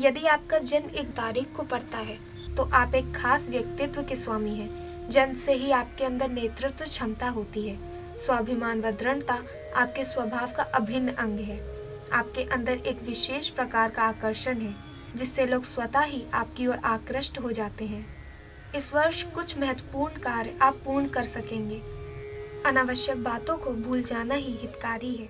यदि आपका जन्म एक तारीख को पड़ता है तो आप एक खास व्यक्तित्व के स्वामी हैं जन्म से ही आपके अंदर नेतृत्व क्षमता होती है। स्वाभिमान व दृढ़ता आपके स्वभाव का अभिन्न अंग है। आपके अंदर एक विशेष प्रकार का आकर्षण है, जिससे लोग स्वतः ही आपकी ओर आकृष्ट हो जाते हैं। इस वर्ष कुछ महत्वपूर्ण कार्य आप पूर्ण कर सकेंगे। अनावश्यक बातों को भूल जाना ही हितकारी है।